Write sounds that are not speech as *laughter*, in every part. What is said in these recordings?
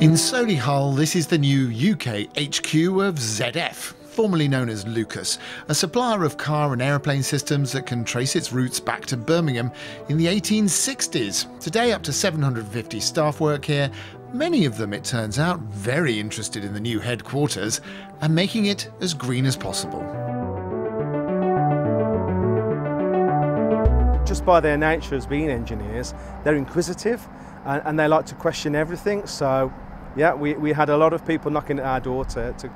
In Solihull, this is the new UK HQ of ZF, formerly known as Lucas, a supplier of car and aeroplane systems that can trace its roots back to Birmingham in the 1860s. Today, up to 750 staff work here, many of them, it turns out, very interested in the new headquarters and making it as green as possible. Just by their nature as being engineers, they're inquisitive and, and they like to question everything. So yeah, we, we had a lot of people knocking at our door to, to,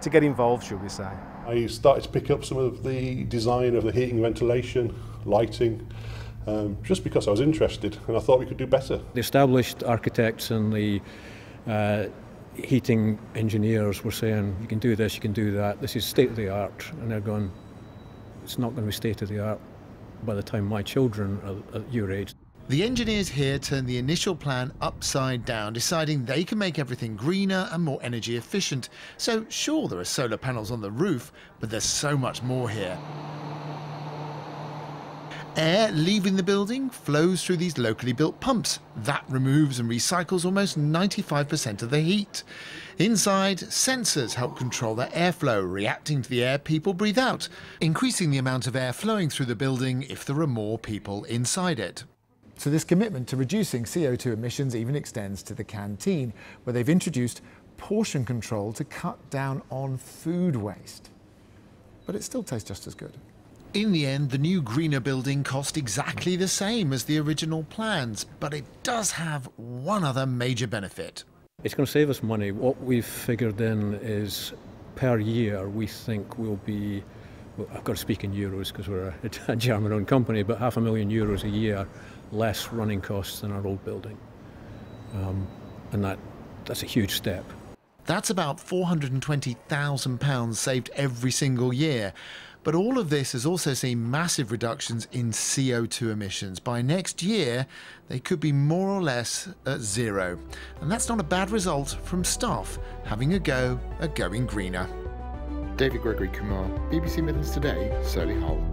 to get involved, should we say. I started to pick up some of the design of the heating, ventilation, lighting, um, just because I was interested and I thought we could do better. The established architects and the uh, heating engineers were saying, you can do this, you can do that, this is state of the art. And they're going, it's not going to be state of the art by the time my children are at your age. The engineers here turned the initial plan upside down, deciding they can make everything greener and more energy efficient. So, sure, there are solar panels on the roof, but there's so much more here. Air leaving the building flows through these locally built pumps. That removes and recycles almost 95% of the heat. Inside, sensors help control the airflow, reacting to the air people breathe out, increasing the amount of air flowing through the building if there are more people inside it. So this commitment to reducing CO2 emissions even extends to the canteen, where they've introduced portion control to cut down on food waste. But it still tastes just as good. In the end, the new greener building cost exactly the same as the original plans, but it does have one other major benefit. It's going to save us money. What we've figured in is per year we think we'll be well, I've got to speak in euros because we're a, *laughs* a German-owned company, but half a million euros a year less running costs than our old building. Um, and that, that's a huge step. That's about £420,000 saved every single year. But all of this has also seen massive reductions in CO2 emissions. By next year, they could be more or less at zero. And that's not a bad result from staff having a go at going greener. David Gregory Kumar, BBC Midlands Today, Solihull.